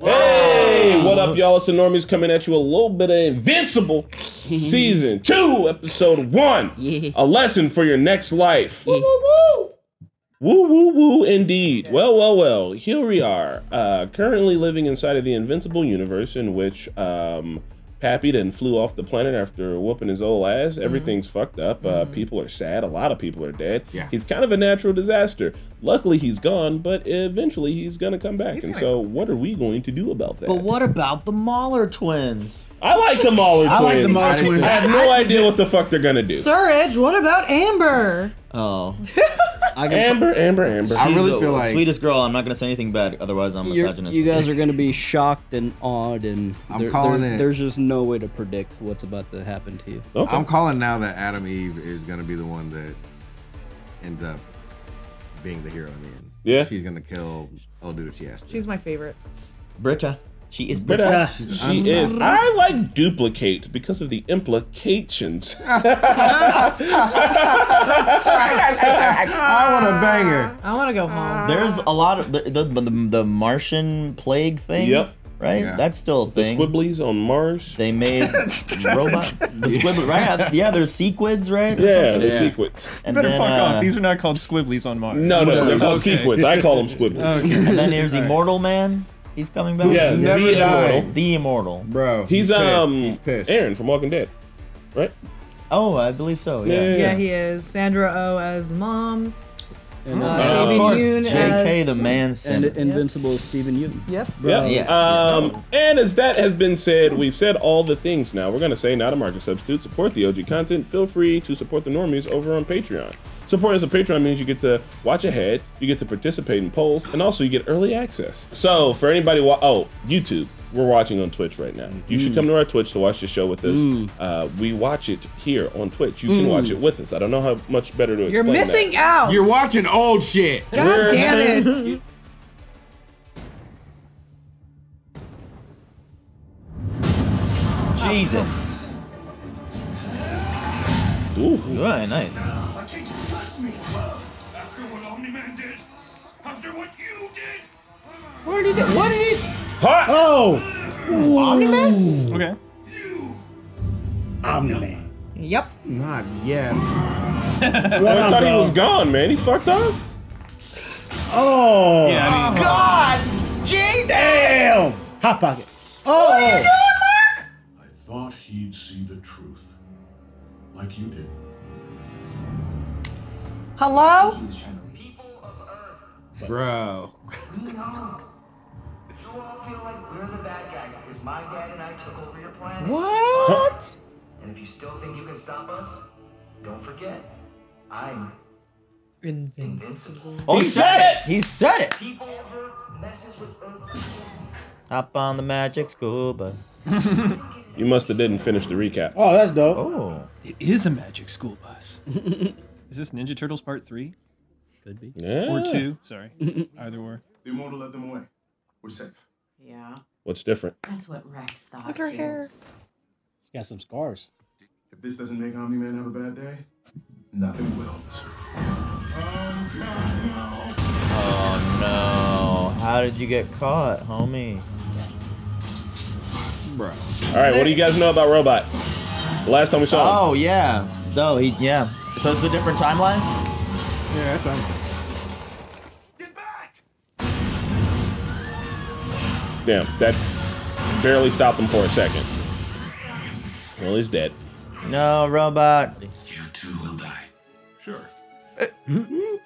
Hey, what up, y'all? It's the Normies coming at you a little bit of Invincible Season 2, Episode 1. Yeah. A lesson for your next life. Woo, woo, woo. Woo, woo, woo, indeed. Well, well, well, here we are. Uh, currently living inside of the Invincible universe in which um, Pappy then flew off the planet after whooping his old ass. Everything's fucked up. Uh, people are sad. A lot of people are dead. Yeah. He's kind of a natural disaster. Luckily, he's gone, but eventually he's going to come back. and so, what are we going to do about that? But what about the Mauler twins? I like the Mauler twins. I like the Mauler twins. I have no idea what the fuck they're gonna do. Sir Edge, what about Amber? Oh, I can Amber, Amber, Amber. I she's really the feel like- sweetest girl. I'm not gonna say anything bad, otherwise I'm you're- misogynist. you guys are going to be shocked and awed, and I'm there- calling there- it. There's just no way to predict what's about to happen to you. Okay. I'm calling now that Atom Eve is gonna be the one that ends up being the hero in the end. Yeah. She's gonna kill old dude if she has to. She's my favorite. Britta. She is But, uh, She's she is. I like duplicate because of the implications. I want a banger. I want to go home. There's a lot of the the, the, the Martian plague thing. Yep. Right. Yeah. That's still a the thing. squibblies on Mars. They made robot the squibble right yeah there's sequids right yeah, the Yeah. sequids. and Better then, fuck uh, off. These are not called squibblies on Mars. No, no, they're called Okay. sequids. I call them squibblies. Okay. and then there's immortal man he's coming back Yeah, Never the died. immortal. the immortal Bro. He's pissed. um He's pissed. Aaron from Walking Dead, right? oh I believe so yeah, Yeah. yeah, he is. Sandra Oh as the mom. And, Uh, uh, of course Yeun J.K. as- the man and sin Invincible Steven Yeun. Yep. Yeah. Yes. Um, and as that has been said, we've said all the things now. We're going to say not a market substitute. Support the OG content. Feel free to support the normies over on Patreon. Supporting us on Patreon means you get to watch ahead, you get to participate in polls, and also you get early access. So for anybody, wa- oh, YouTube, we're watching on Twitch right now. You should mm. come to our Twitch to watch the show with us. Mm. Uh, we watch it here on Twitch. You can mm. watch it with us. I don't know how much better to explain. You're missing that. out. You're watching old shit. God We're- damn it. Jesus Ooh. right nice what you did? What did he do? What did he? Hot! Oh, Okay. Omni-Man. Yep. Not yet. well, I thought he was gone, man. He fucked off. Oh, Yeah, I mean, oh, God Jesus damn! Hot pocket. Oh, What are you doing, Mark? I thought he'd see the truth. Like you did. Hello? Bro. We know. You all feel like we're the bad guys because my dad and I took over your planet. what And if you still think you can stop us, don't forget, I'm Invincible. invincible. oh He he said said it! it he said it People ever messes with Earth. hop on the magic school bus You must have didn't finish the recap. oh, that's dope. oh it is a magic school bus. is this Ninja Turtles Part 3? Could be. Yeah. Or 2? Sorry. Either or. The immortal let them away. We're safe. Yeah, What's different? that's what Rex thought. Look at her too. hair. Got some scars. If this doesn't make Omni-Man have a bad day, nothing will. oh no how did you get caught homie Bro. All right, what do you guys know about Robot? The last time we saw him. oh yeah no he yeah so it's a different timeline Yeah, that's fine. Get back! Damn, that barely stopped him for a second. Well, he's dead. no robot You too will die. Sure. Uh, hmm?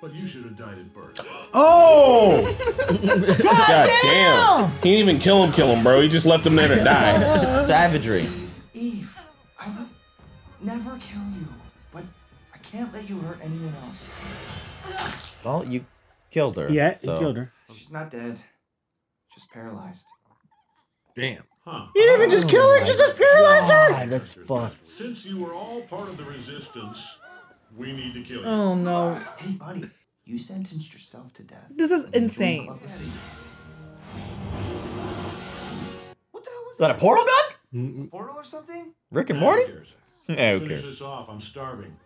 but you should have died at birth. Oh, God damn. He didn't even kill him, kill him, bro. He just left him there to die. savagery Eve, I would never kill you, but I can't let you hurt anyone else. well you killed her yeah, so. he killed her. She's not dead, just paralyzed. Damn. Huh. He didn't even just kill her. She just paralyzed her. God, that's fucked Since you were all part of the resistance, we need to kill you. Oh no. Hey, buddy, you sentenced yourself to death. This is and you're doing insane. What the hell was is that a portal gun Portal or something? Rick and Who Morty cares? yeah who Finish cares this off. I'm starving.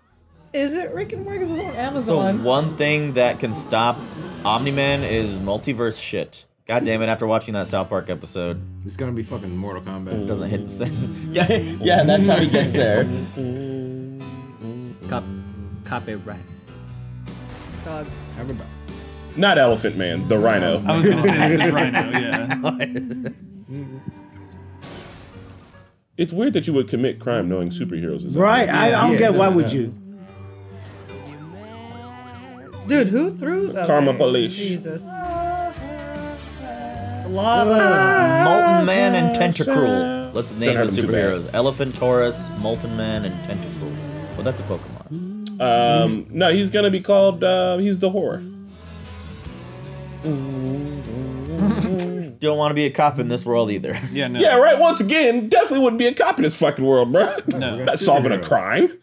Is it Rick and Morty? 'Cause It's on Amazon. the one thing that can stop Omni-Man is multiverse shit. God damn it! After watching that South Park episode, It's gonna be fucking Mortal Kombat. it doesn't hit the same. yeah, yeah, that's how he gets there. Cop, copyright. Dog. Have a. Not Elephant Man, the Rhino. I was gonna say this is Rhino. Yeah. It's weird that you would commit crime knowing superheroes is Right. I, I don't Yeah, get no, why no, would no. you? Dude, who threw that? Karma? Police. Jesus. Lava. Molten Man and Tentacruel. Let's name hurt the him too bad. superheroes: Elephant Taurus, Molten Man, and Tentacruel. Well, that's a Pokemon. Um, no, he's gonna be called. Uh, he's the horror. Don't want to be a cop in this world either. Yeah. No. Yeah, right. Once again, definitely wouldn't be a cop in this fucking world, bro. No. Not solving a crime.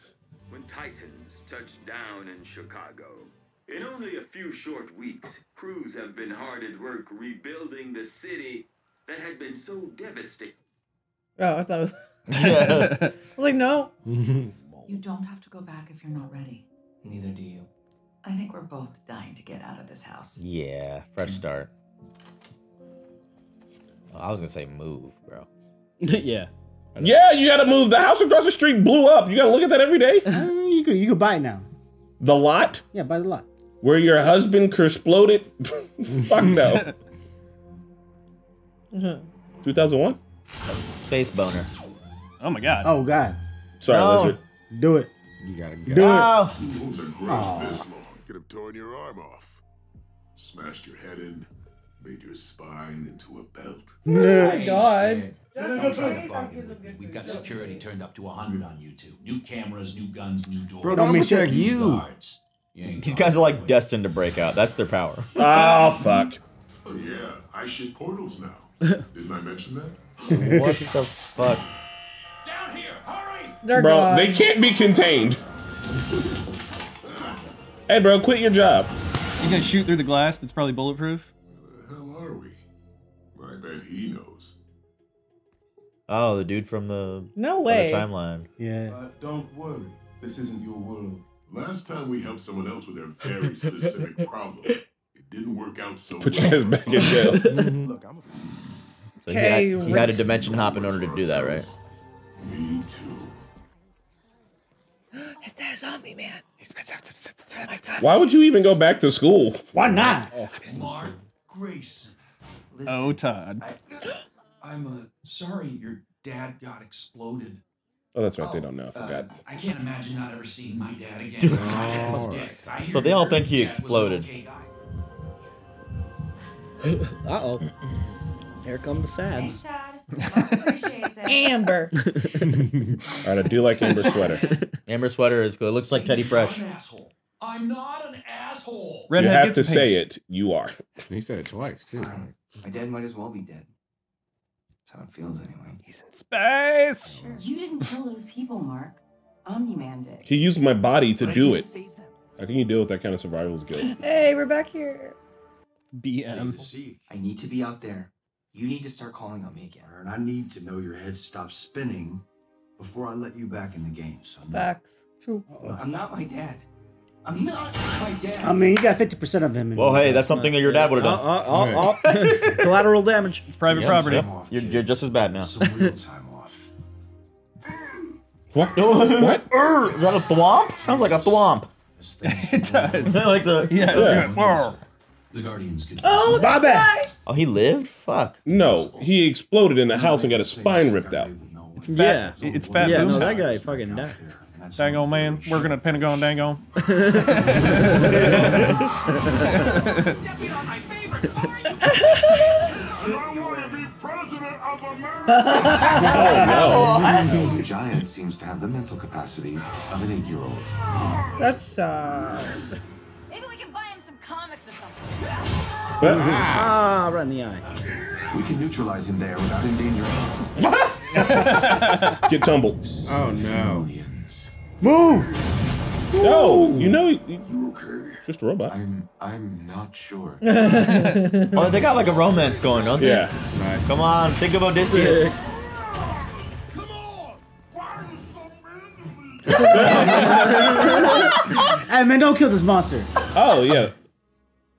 When Titans touched down in Chicago. In only a few short weeks, crews have been hard at work rebuilding the city that had been so devastated. Oh, I thought it was. I was like, no. You don't have to go back if you're not ready. Neither do you. I think we're both dying to get out of this house. Yeah, fresh start. Oh, I was gonna say move, bro. yeah. Yeah, you gotta move. The house across the street blew up. You gotta look at that every day. Uh, you could you could buy it now. The lot Yeah, buy the lot. Where your husband exploded. Fuck no. 2001. A space boner. Oh my God. Oh God, Sorry, No. lizard. do it. You gotta Do go. Oh, Who holds a grudge this long? Could have torn your arm off, smashed your head in, made your spine into a belt. Oh my god. Don't try to bargain with me. We've got security turned up to 100 on you two. New cameras, new guns, new doors. Bro, Don't don't be protect you. Guards. You ain't these guys are like destined to break out. That's their power. Oh fuck. Oh yeah, I ship portals now. Didn't I mention that? what the fuck? Down here, hurry! They're Bro, gone. they can't be contained. Hey, bro, quit your job. You gonna shoot through the glass that's probably bulletproof? Where the hell are we? I bet he knows. Oh, the dude from the No other way. timeline. Yeah. But don't worry, this isn't your world. Last time we helped someone else with their very specific problem, it didn't work out so Put well. your ass back in jail. Look, I'm So he, Okay, had, he had to Rich- dimension hop in order to do that, right? Me too. His dad is zombie man. Why would you even go back to school? Why not? Mark Grayson. Listen, Oh, Todd. I'm uh, sorry your dad got exploded. Oh, that's right. They don't know. I Uh, forgot. I can't imagine not ever seeing my dad again. My dad was dead. I hear So they all think he dad was an exploded. okay. Uh oh. Here come the sads. Amber. All right, I do like Amber sweater. Amber sweater is good. It looks like Teddy Fresh. I'm not an asshole. I'm not an you have gets to paint. say it. You are. He said it twice too. my dad might as well be dead. That's how it feels anyway. He's in space. You didn't kill those people, Mark. Omni-Man did. He used my body to But do it. How can you deal with that kind of survival guilt? Hey, we're back here. BM. I need to be out there. You need to start calling on me again. And I need to know your head stops spinning before I let you back in the game, son. Facts. I'm not my dad. I'm not my dad. I mean, you got fifty percent of him. In Well, hey, that's something that your dad would have Uh, done. uh, uh, uh. Collateral damage. It's private Yeah, property. yeah. You're, you're just as bad now. Some real time off. What? what? Urgh, is that a thwomp? Sounds like a thwomp. It does. like the Yeah. Yeah. The Guardians could. Oh, Bobby. guy. Oh, he lived? Fuck. No, he exploded in the house and got his spine ripped out. It's fat. Yeah. It's fat. Yeah, no, that guy fucking died. Dang old man, working at Pentagon. Dang on. Stepping on my favorite car, you And I want to be president of America! The giant seems to have the mental capacity of an eight-year-old. That's uh. Maybe we can buy him some comics or something. Ah, right in the eye. We can neutralize him there without endangering Get tumbled. Oh no. Millions. Move. No, you know, You okay? just a robot. I'm I'm not sure. Oh, they got like a romance going, don't they? Yeah. Nice. Come on, think of Odysseus. Come on! Why are you so mean to me? Hey man, don't kill this monster. Oh yeah.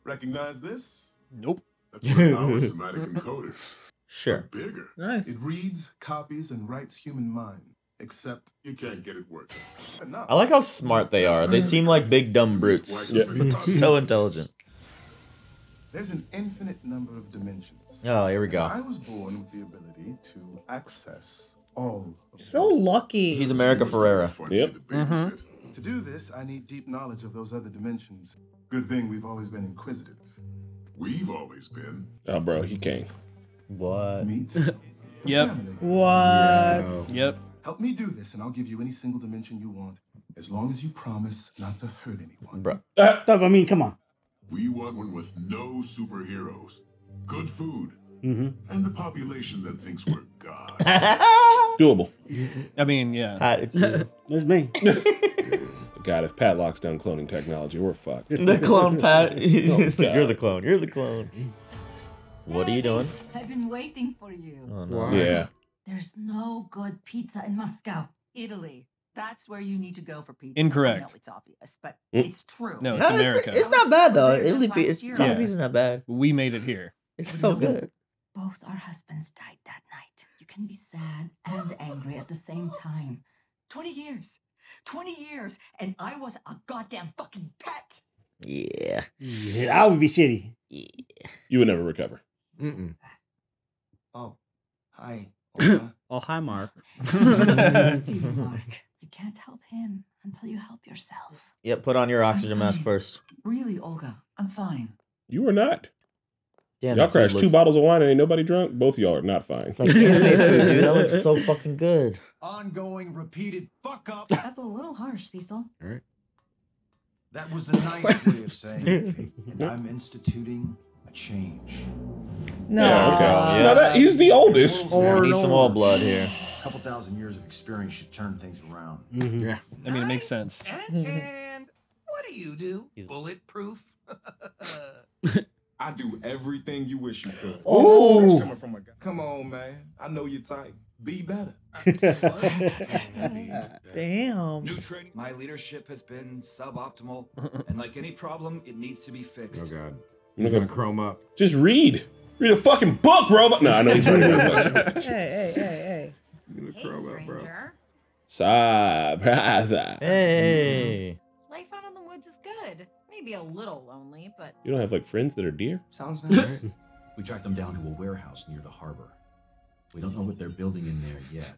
Recognize this? Nope. That's what our somatic encoders. Sure. Bigger. Nice. It reads, copies, and writes human mind. Except you can't get it working. Enough. I like how smart they are. They seem like big dumb brutes. so intelligent. There's an infinite number of dimensions. Oh, here we And go. I was born with the ability to access all of So lucky. He's America Ferrera. Yep. Mm-hmm. To do this, I need deep knowledge of those other dimensions. Good thing we've always been inquisitive. We've always been. Oh, bro, he can't. What? Meet. Yep. What? Yep. Help me do this, and I'll give you any single dimension you want, as long as you promise not to hurt anyone. Bro. No, I mean, come on. We want one with no superheroes, good food, Mm-hmm. and a population that thinks we're God. Doable. I mean, yeah. Pat, it's you. That's me. God, if Pat locks down cloning technology, we're fucked. the clone, Pat. Oh, You're the clone. You're the clone. What are you doing? I've been waiting for you. Oh no. Yeah. There's no good pizza in Moscow. Italy. That's where you need to go for pizza. Incorrect. I know it's obvious, but Mm. it's true. No, it's Not- America. It's not bad though. was there Italy, just pi- Italian Yeah. pizza's not bad. We made it here. It's so good. Both our husbands died that night. You can be sad and angry at the same time. 20 years. 20 years. And I was a goddamn fucking pet. Yeah. Yeah, I would be shitty. Yeah. You would never recover. Mm-mm. Oh, hi. Olga. Oh, hi, Mark. See you, Mark. You can't help him until you help yourself. Yep. Put on your oxygen mask first. Really, Olga, I'm fine. You are not. Damn, y'all that food crashed two looks- bottles of wine and ain't nobody drunk. Both of y'all are not fine. It's like anime food, dude. That looks so fucking good. Ongoing, repeated fuck up. That's a little harsh, Cecil. That was a nice way of saying it. And I'm instituting a change. No. Yeah, okay. Yeah. No, that, he's the oldest. I need some more blood here. A couple thousand years of experience should turn things around. Mm-hmm. Yeah. I mean, it makes sense. And, mm-hmm. and what do you do? He's Bulletproof? I do everything you wish you could. Oh. Coming from a guy. Come on, man. I know you're tight. Be better. Damn. New training. My leadership has been suboptimal, and like any problem, it needs to be fixed. Oh god. He's gonna chrome up. Just read. Read a fucking book, robot. No, I know he's reading books. Hey, hey, hey, He's gonna chrome up, bro. Surprise. Hey. Life out in the woods is good. Maybe a little lonely, but You don't have like friends that are deer? Sounds nice. We tracked them down to a warehouse near the harbor. We don't know what they're building in there yet.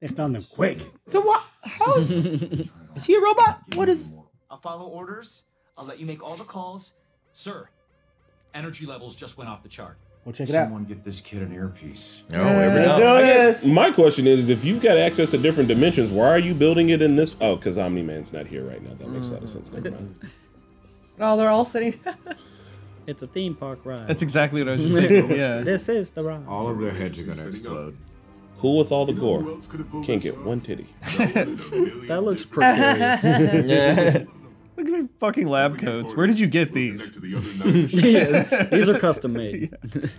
They found them quick. So what? How is, is he a robot? What is? I'll follow orders. I'll let you make all the calls. Sir, energy levels just went off the chart. We'll check it out. Someone get this kid an earpiece. Oh, here we Let's go. I guess this. my question is if you've got access to different dimensions, why are you building it in this? Oh, because Omni Man's not here right now. That makes a lot of sense. Never mind. Oh, they're all sitting. It's a theme park ride. That's exactly what I was just thinking. Yeah. This is the ride. All of their heads are gonna explode. Cool with all the gore. Can't get one titty. That looks precarious. Yeah. Look at their fucking lab coats. Where did you get these? Yeah, these are custom made.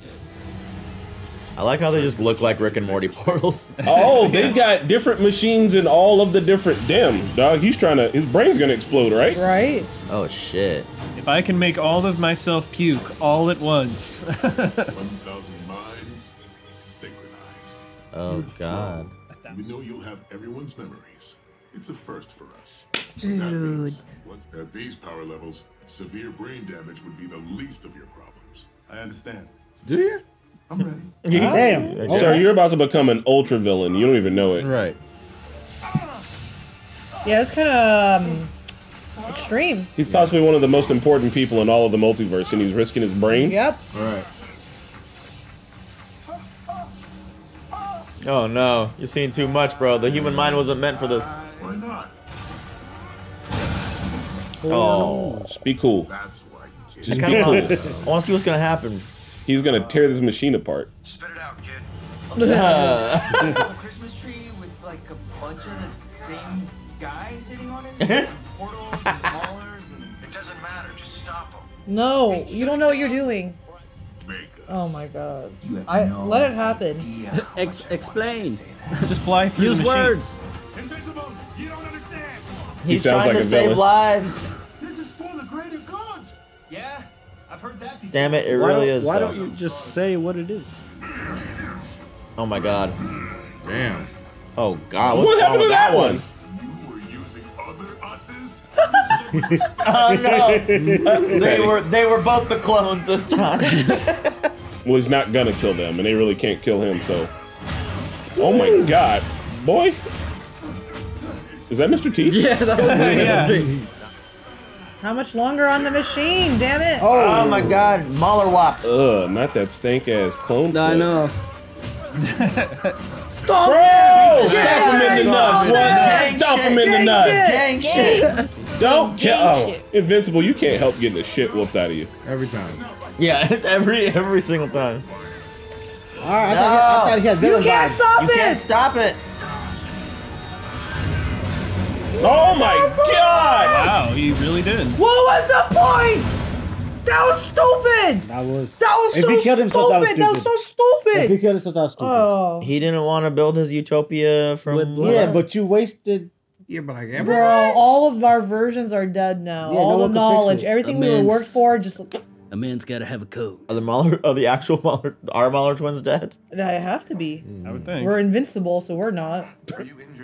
I like how they just look like Rick and Morty portals. Oh, they've got different machines in all of the different. Damn, dog. He's trying to. His brain's gonna explode, right? Right. Oh shit. If I can make all of myself puke all at once. 1,000 minds synchronized. Oh god. We know you'll have everyone's memories. It's a first for us. Dude. Once at these power levels, severe brain damage would be the least of your problems. I understand. Do you? I'm ready. Damn. Sir, you're about to become an ultra villain. You don't even know it. Right. Yeah, it's kind of um, extreme. He's possibly one of the most important people in all of the multiverse, and he's risking his brain. Yep. All right. Oh no. You're seeing too much, bro. The human mind wasn't meant for this. Oh, oh. Just be cool. That's why you I. Just be cool. want, I want to see what's gonna happen. He's gonna tear this machine apart. Spit it out, kid. a Christmas tree with like a bunch of the same guy sitting on it. some portals and haulers and. It doesn't matter. Just stop them. No, you don't know what you're doing. Make us. Oh my god. You have I no let it happen. Ex- much I explain. wanted to say that. just fly through Use the machine. words. He's sounds trying like to a save villain. lives. This is for the greater good. Yeah, I've heard that before. Damn it! It why really is. Why though. don't you just say what it is? Oh my god. Damn. Oh god. What's What wrong happened with to that that one? one? Oh no! they were they were both the clones this time. Well, he's not gonna kill them, and they really can't kill him. So, oh my god, boy, is that Mr. T? Yeah, that was Yeah. How much longer on the machine? Damn it! Oh, my god, Mauler whopped. Ugh, not that stank ass clone. I flick. know. Stop! Bro, Yeah. stop him in the nuts. Gang What? Stop him in the shit. nuts. Gang shit. Don't kill. Oh. Invincible, you can't help getting the shit whooped out of you. Every time. Yeah, it's every every single time. All right, I, thought, he, I thought he had You can't vibes. stop You it! can't stop it. Oh my god! Wow, he really did. What was the point? That was stupid. That was. That was if so he killed himself, that was stupid. That was stupid. so If he stupid. killed himself, that was stupid. Oh, He didn't want to build his utopia from. With blood. yeah, but you wasted. Yeah, but like bro, all of our versions are dead now. Yeah, all no the one can fix knowledge, everything we were worked for, just A man's got to have a code. Are the Mauler, are the actual Mauler, our Mauler twins dead? I have to be. I would think. We're invincible, so we're not. Are you injured?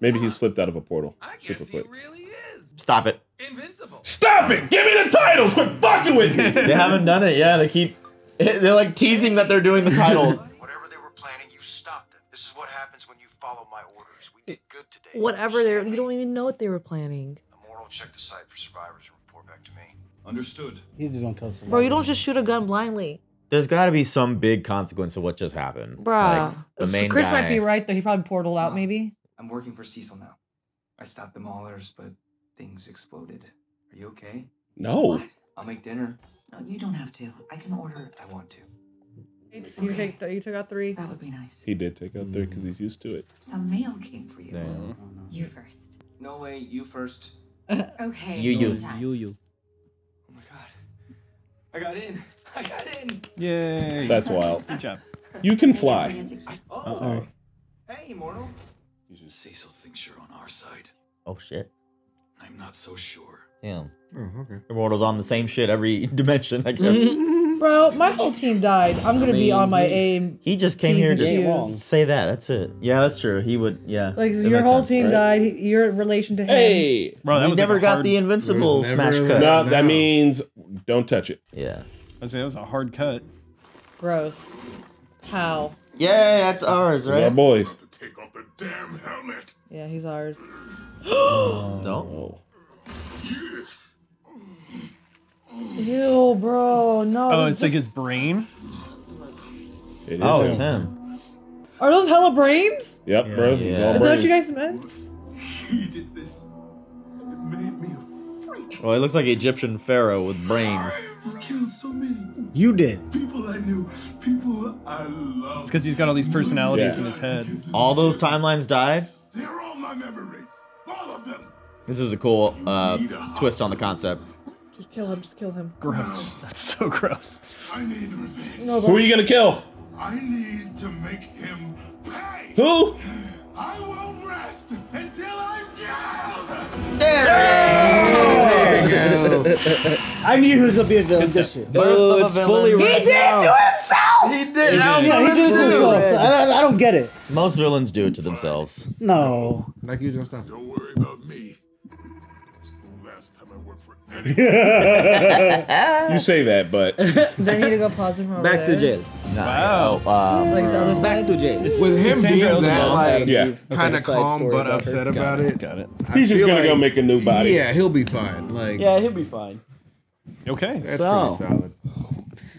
Maybe he slipped out of a portal I super guess he really is Stop it. invincible. Stop it! Give me the titles! Quit fucking with me! They haven't done it. Yeah, they keep. They're like teasing that they're doing the title. Whatever they were planning, you stopped it. This is what happens when you follow my orders. We did good today. Whatever they're, you don't even know what they were planning. Immortal, check the site for survivors and report back to me. Understood. He's just gonna kill someone. Bro, you don't just shoot a gun blindly. There's got to be some big consequence of what just happened. Bruh. Like, the main Chris guy. might be right though. He probably portaled out, maybe. I'm working for Cecil now. I stopped the maulers, but things exploded. Are you okay? No. What? I'll make dinner. No, you don't have to. I can order. I want to. You take you took out three. That would be nice. He did take out three because he's used to it. Some mail came for you. Damn. You first. No way, you first. Okay. You, you. You, you. Oh my god. I got in. I got in. Yay. That's wild. Good job. You can fly. Oh. Uh-oh. Hey, Immortal. Cecil thinks you're on our side. Oh shit. I'm not so sure. Damn. Oh, okay. Immortal's on the same shit every dimension, I guess. Bro, my whole team died. I'm gonna be mean, on my he- aim. He just came here to Q's. say that. That's it. Yeah, that's true. He would. Yeah. Like that your whole sense, team right? died. he- Your relation to him. Hey! Bro, that we was like never a got hard, the invincible There was never smash cut. No, that No. means don't touch it. Yeah. I was saying, that was a hard cut. Gross. How? Yeah, that's ours, Our right? boys. To take off the damn helmet. Yeah, he's ours. No. Oh. Yes. Ew, bro. No. Oh, it's is like his brain. It oh, is Oh, it's him. him. Are those hella brains? Yep, bro. Yeah. all Is that what you guys meant? He did this. It made me a freak. Well, he looks like Egyptian pharaoh with brains. I killed so many You did. people I knew, people I loved. It's because he's got all these personalities Yeah. in his head. All those timelines died. They're all my memories. All of them. This is a cool uh, twist on the concept. Just kill him. Just kill him. Gross. That's so gross. I need revenge. No, Who are you gonna kill? I need to make him pay. Who? I will rest until I'm killed. I knew he was gonna be a villain. This shit. Oh, it's fully He right did now. to himself. He did. Yeah, he did it to himself. So I, I- I don't get it. Most villains do it to themselves. No. Like you was gonna stop. Don't worry about me. It's the last time I worked for anyone. You say that, but Do I need to go pause him over Back to there? jail. Wow. Oh, um, Like the other Back side? to jail. This With is him Sandra being that like Yeah. kind of side calm but about her. upset Got about it, it, got it. He's just gonna go make a new body. Yeah, he'll be fine. Like Yeah, he'll be fine. Okay. that's So- pretty solid.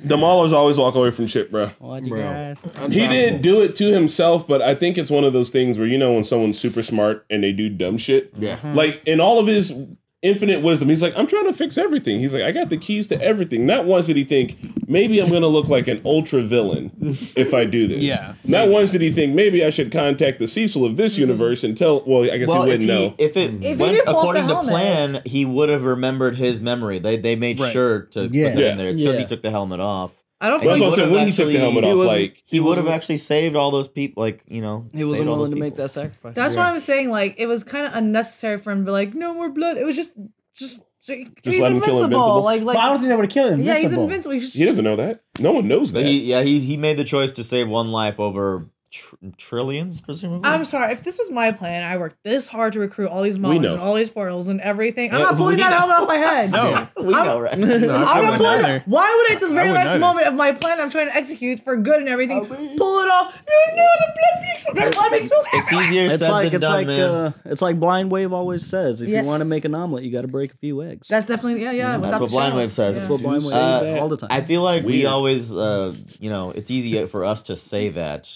the Maulers always walk away from shit, bro. What you Bro. guys? He didn't do it to himself, but I think it's one of those things where you know when someone's super smart and they do dumb shit. Yeah. Mm-hmm. Like in all of his infinite wisdom, he's like, I'm trying to fix everything. He's like, I got the keys to everything. Not once did he think maybe I'm gonna look like an ultra villain if I do this. Yeah. Not once did he think maybe I should contact the Cecil of this mm-hmm. universe and tell. Well, I guess well, he wouldn't he, know. if it If he went didn't pull off according to helmet. plan, he would have remembered his memory. They they made Right. sure to Yeah. put that Yeah. in there. It's because he took the helmet off. I don't And feel That's he what I'm saying. would When have he took the actually- helmet he off, was- like He, He would have actually saved all those people. Like you know, He wasn't willing those to make that sacrifice. that's what I'm saying. Like it was kind of unnecessary for him to be like, no more blood. It was just, just, he's let him kill Invincible? Like, like But I don't think that would kill him. yeah, he's invincible. He's He doesn't know that. No one knows that. he, yeah, he he made the choice to save one life over tr- trillions, presumably. I'm sorry. If this was my plan, I worked this hard to recruit all these We models and all these portals and everything. I'm Yeah, not pulling that know. helmet off my head. No, we I'm- know, right? No, I not wouldn't pulling it. Why would I, at the very last either. moment of my plan, I'm trying to execute for good and everything, pull it off? You know the blood makes my blood makes It's easier It's said like than it's done, like man. uh, it's like Blind Wave always says. If Yeah. you want to make an omelet, you got to break a few eggs. That's definitely yeah, yeah. That's what Blind. Wave says. That's what Blind Wave Uh, all the time. I feel like we always, uh, you know, it's easy for us to say that,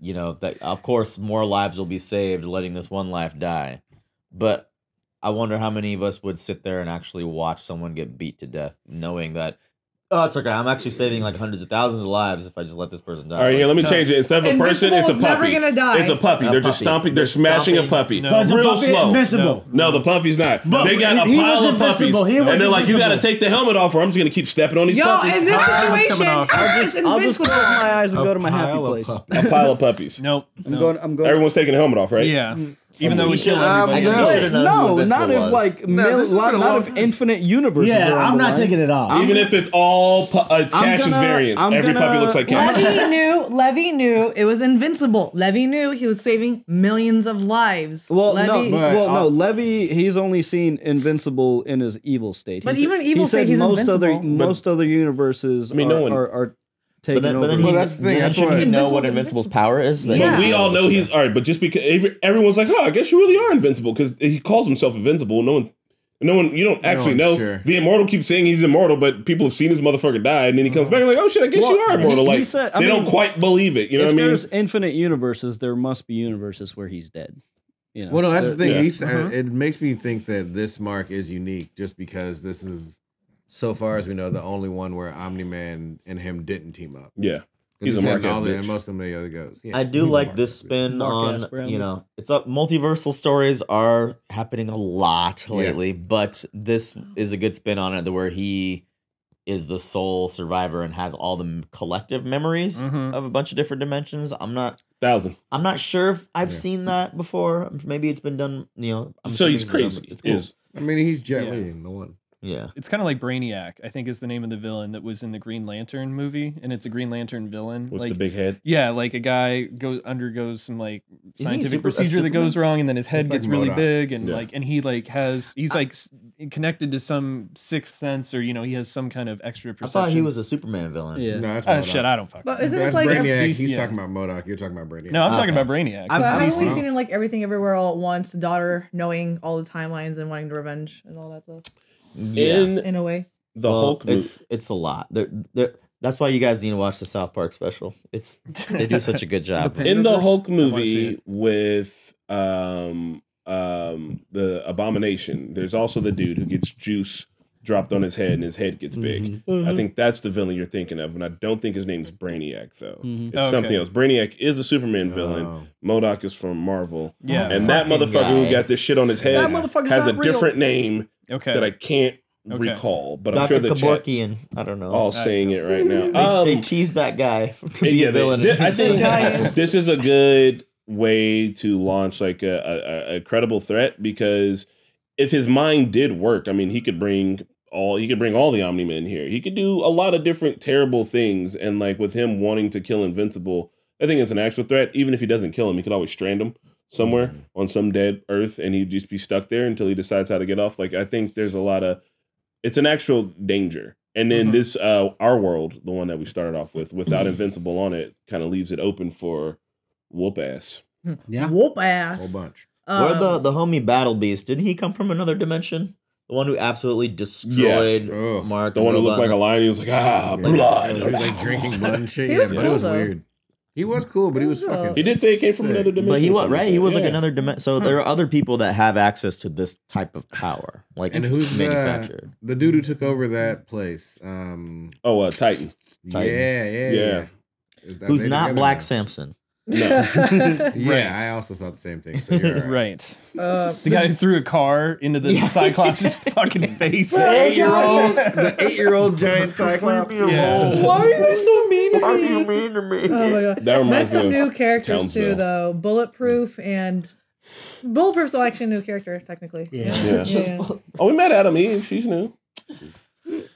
you know, that of course more lives will be saved letting this one life die. But I wonder how many of us would sit there and actually watch someone get beat to death knowing that, oh, it's okay. I'm actually saving like hundreds of thousands of lives if I just let this person die. All right, yeah, let me change it. Instead of a person, it's a is never puppy. gonna die. It's a puppy. A They're just stomping. They're They're smashing a puppy. No. But is Real puppy slow. invincible? No, the puppy's not. But they got a he was pile of puppies, invincible. He and they're like, "You got to take the helmet off, or I'm just gonna keep stepping on these Yo, puppies." in this situation, I'll just, I'll just close my eyes and A go to my happy place. a pile of puppies. Nope. I'm no. going. I'm going. Everyone's taking the helmet off, right? Yeah. Mm. Even though we should- kill um, everybody. I guess else. we should've no, not if was. like No, mil- this has lot, been a lot long of time. infinite universes. Yeah, are I'm not line. taking it off. Even if it's all pu- uh, it's I'm Cash's gonna- variants, I'm every puppy gonna- looks like Cash. Levy knew. Levy knew it was invincible. Levy knew he was saving millions of lives. Well, Levy, no, But well, no. I'll- Levy, he's only seen invincible in his evil state. But He's- even evil he state, said he's most other invincible. most other universes I mean, are, no one- are, are taking But then, over. but then, he, Well, that's the thing, then that's shouldn't why- he know what Invincible's Invincible's power is? That Yeah. But we all know he's all right. But just because everyone's like, "Oh, I guess you really are invincible," because he calls himself invincible. No one, no one, you don't actually one's know. sure. The immortal keeps saying he's immortal, but people have seen his motherfucker die, and then he comes back and like, "Oh shit, I guess Well, you are he- immortal." Like said- I they don't quite believe it. You know if what I mean? there's infinite universes, there must be universes where he's dead. You know, Well, no, that's the thing. Yeah. He's, Uh-huh. uh, it makes me think that this mark is unique just because this is, so far as we know, the only one where Omni Man and him didn't team up. yeah, He's he's a said mark all the, and most of the other goes. Yeah, I do he's like this spin Mark ass on Bramley. you know it's up multiversal stories are happening a lot Yeah. lately, but this is a good spin on it where he is the sole survivor and has all the collective memories Mhm. of a bunch of different dimensions. I'm not Thousand. I'm not sure if I've Yeah. seen that before. Maybe it's been done, you know. I'm So he's it's done, crazy. It's cool. Is I mean, he's Jet Yeah. Li in the one. Yeah. It's kind of like Brainiac, I think is the name of the villain that was in the Green Lantern movie, and it's a Green Lantern villain. with like, the big head. Yeah, like a guy goes undergoes some like scientific super- procedure that goes wrong, and then his head like gets really MODOK. big, and Yeah. like and he like has he's like s- connected to some sixth sense, or you know he has some kind of extra perception. I perception. thought he was a Superman villain. Yeah. No, that's Oh shit, I don't fuck. But with isn't him. this like? Brainiac. He's yeah. talking about MODOK. You're talking about Brainiac. No, I'm talking about Brainiac. I've- But haven't seen in like everything everywhere all at once? Daughter knowing all the timelines and wanting to revenge and all that stuff. Yeah. In In a way. the Well, Hulk movie, it's it's a lot. They're, they're, that's why you guys need to watch the South Park special. It's they do such a good job. Independent. in the Hulk movie with um um the Abomination. There's also the dude who gets juice dropped on his head and his head gets big. Mm-hmm. I think that's the villain you're thinking of, and I don't think his name's Brainiac though. Mhm. It's Okay. something else. Brainiac is a Superman villain. Oh. MODOK is from Marvel. Yeah. and that Fucking motherfucker who got this shit on his head That motherfucker's has a real. different name Okay. that I can't Okay. recall, but I'm sure the chat Kevorkian. I don't know. all saying it right now. they, Um, they teased that guy to be yeah, a they- villain. I think this is a good way to launch like a, a, a credible threat because if his mind did work, I mean, he could bring all he could bring all the Omni Men here. He could do a lot of different terrible things, and like with him wanting to kill Invincible, I think it's an actual threat. Even if he doesn't kill him, he could always strand him somewhere Mhm. on some dead Earth, and he'd just be stuck there until he decides how to get off. Like I think there's a lot of it's an actual danger. And then Mhm. this uh our world, the one that we started off with, without Invincible on it, kind of leaves it open for whoop ass. Yeah. Whoop ass. Whole bunch. Where the Um, the homie Battle Beast? Didn't he come from another dimension? The one who absolutely destroyed Ugh. Mark. The one who looked like a lion, he was like, ah, Yeah. blood. He was like drinking blood and shit. He yeah, was but cool, it was though. weird. He was cool, but he was He fucking. He did say it came from sick. another dimension. But he was right. He that. was like Yeah. another dimension. So there are other people that have access to this type of power, like And it's who's manufactured. The dude who took over that place? Um, Oh, uh, Titan. Titan. yeah, yeah, Yeah. yeah. Is that- Who's they not Black now? Samson? No. Yeah, Right. I also thought the same thing. So you're right. Right. uh, The guy who threw a car into the Yeah. Cyclops' fucking face. The eight-year-old, the eight-year-old giant cyclops. Yeah. Why are you so mean to Why are me? you mean to me? Oh my god. That reminds Met some me new characters Townsville. too, though. Bulletproof and Bulletproof's still actually a new character, technically. Yeah. yeah. Oh, we met Atom Eve. She's new.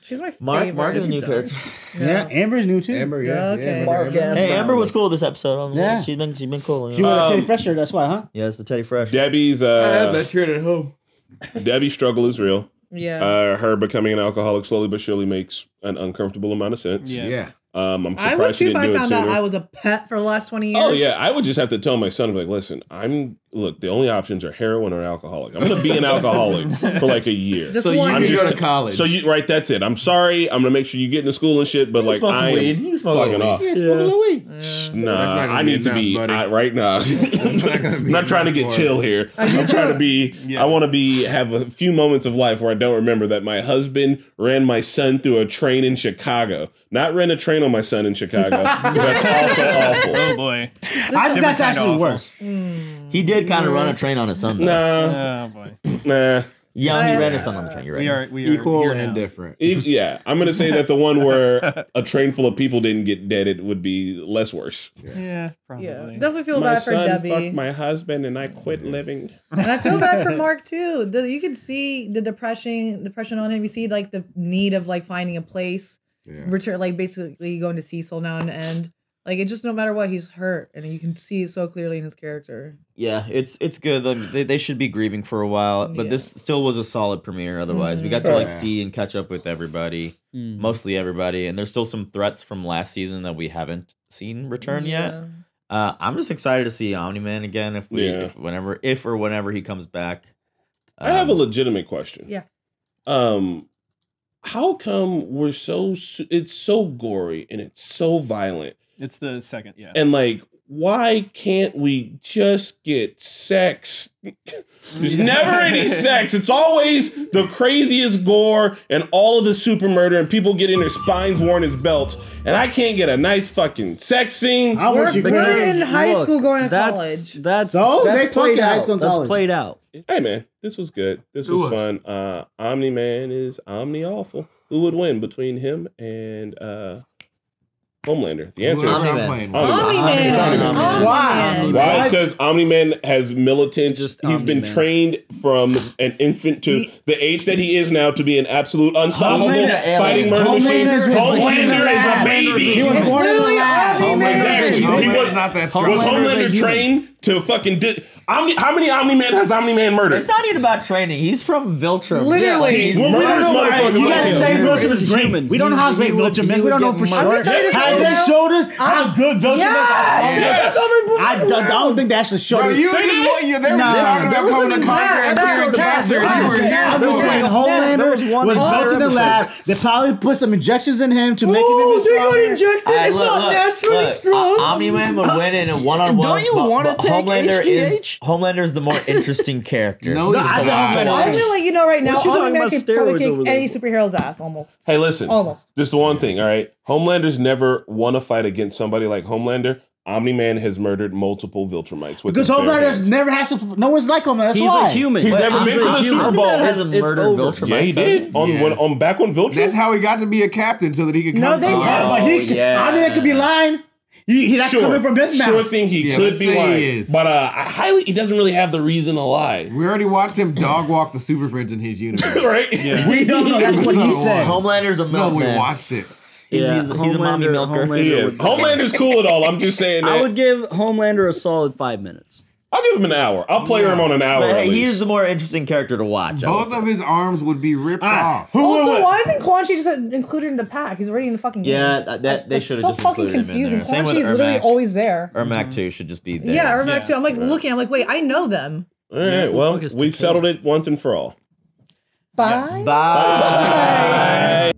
She's my Mark, favorite. Mark is a new character. Yeah, Amber's new too. Amber, yeah, Yeah, okay. Mark, yeah. Hey, Amber was cool this episode. Um, Yeah. she's been she's been cool. you She know. wore a Um, Teddy Fresh shirt, that's why, huh? Yeah, it's the Teddy Fresh. Debbie's I have uh, that shirt at home. Debbie's struggle is real. Yeah. Uh, her becoming an alcoholic slowly but surely makes an uncomfortable amount of sense. Yeah. Yeah. Um, I'm I would surprised she too if didn't I do it found out. I was a pet for the last 20 years. Oh yeah, I would just have to tell my son, like, listen, I'm look, the only options are heroin or alcoholic. I'm gonna be an alcoholic for like a year. Just So you one. I'm can just go to college. So you right, that's it. I'm sorry. I'm gonna make sure you get into school and shit, but can like smoke I weed. am You smoke fucking little off. Yeah, smoke a little weed. Nah, That's not gonna I be need to be buddy. I, right now. Not I'm not trying to get enough chill here. I'm trying to be. Yeah. I want to be have a few moments of life where I don't remember that my husband ran my son through a train in Chicago. Not ran a train on my son in Chicago. that's also awful. Oh boy. I think Different that's actually awful. worse. Hmm. He did kind of run a train on his son. Though. Nah, Oh boy. nah. Yeah, he ran his son on the train. You're right. We are we are Equal and now. different. E- Yeah, I'm gonna say that the one where a train full of people didn't get deaded would be less worse. Yeah, probably. Yeah. Definitely feel my bad for son Debbie. fucked my husband and I quit living. and I feel bad for Mark too. The, you can see the depression, depression on him. You see like the need of like finding a place, Yeah. return, like basically going to Cecil now and end. Like it just no matter what, he's hurt, and you can see so clearly in his character. Yeah, it's it's good. Like, They, they should be grieving for a while, but this still was a solid premiere. Otherwise, we got to like see and catch up with everybody, Mm. mostly everybody, and there's still some threats from last season that we haven't seen return yet. Uh, I'm just excited to see Omni Man again. If we, Yeah. if, whenever, if or whenever he comes back. I have a Um, legitimate question. Yeah. Um, how come we're so it's so gory and it's so violent It's the second, yeah. and like why can't we just get sex? There's never any sex. It's always the craziest gore and all of the super murder and people getting their spines worn as belts. And I can't get a nice fucking sex scene. I We're, wish you we're in high Look, school going to that's, college. That's So? that's They played fucking high out. school That's college. played out. Hey man, this was good. This was, was? fun. Uh Omni Man is Omni awful. Who would win between him and uh Homelander? The answer is Whoever I'm Omni-Man. playing. Omni Omni-Man. Man. Omni-Man. Omni Why? Man. Why? Because Omni Man has militant. Just he's been Omni-Man. trained from an infant to the age that he is now to be an absolute unstoppable Homelander- fighting murder Homelander machine. is- was born in Homelander is a baby. He was born in the literally lab. Omni-Man. Exactly. He Homelander's was- not that strong. Homelander's a Homelander trained to fucking? Di- Omni, how many Omni Man has Omni Man murdered? It's not even about training. He's from Viltrum. Literally. He's We're No, murderous no, no, motherfuckers You guys say Viltrum is great. human. We don't know He's- how great Viltrum is. We don't know for sure. I'm gonna tell you this Has they now. showed us how good Viltrum Yes. is? I, don't- think they actually showed us. you They just did. They were talking about coming a to time- conquer and there doing was- capture. I'm just saying, here. I'm just doing saying it. Homelander was one built in the lab. They probably put some injections in him to make him Oh, even they got stronger. injected. It's not naturally strong. Omni Man would uh, win in a one on one. Don't you wanna take Homelander is HGH? Homelander is the more interesting character. No, No, he's I said alive. Homelander. I'm gonna let you know right now. What you Omni talking Man about could probably steroids kick over there? any superhero's ass almost. Hey, listen. Almost. Just one thing, all right? Homelander's never won a fight against somebody like Homelander. Omni Man has murdered multiple Viltrumites. with Because his bare Homelander hands. has never has to. No one's like Homelander. That's He's why. a human. He's But never I'm been to the human. Super Bowl. It's- Hasn't it's murdered over. Viltrumites, Yeah, he did. On, Yeah. when, on back on Viltrum. That's how he got to be a captain so that he could No, come they to said- Yeah, but he, Oh, yeah. I mean, it could be lying. He, he that's sure. coming from this mouth. Sure thing he Yeah, could be say he lying. is. But uh, I highly, he doesn't really have the reason to lie. We already watched him dog walk the Super Friends in his universe. right? Yeah. We don't know. That's what he said. one. Homelander's a No, milkman. we watched it. Yeah, he's, he's a mommy Homelander- milker. Homelander He is. Homelander's cool at all. I'm just saying that. I would give Homelander a solid five minutes. I'll give him an hour. I'll play him on an hour. But hey, least. he's the more interesting character to watch. I Both of his arms would be ripped Ah, off. who Also, would- why isn't Quan Chi just included in the pack? He's already in the fucking game. Yeah, that, that they should have so just fucking included him in confusing. there. Quan Same Chi with is literally always there. Ermac too should just be there. Yeah, Ermac Yeah. too. I'm like looking. I'm like, wait, I know them. all right. who Well, the fuck is we've settled it once and for all. Bye. Bye. Bye.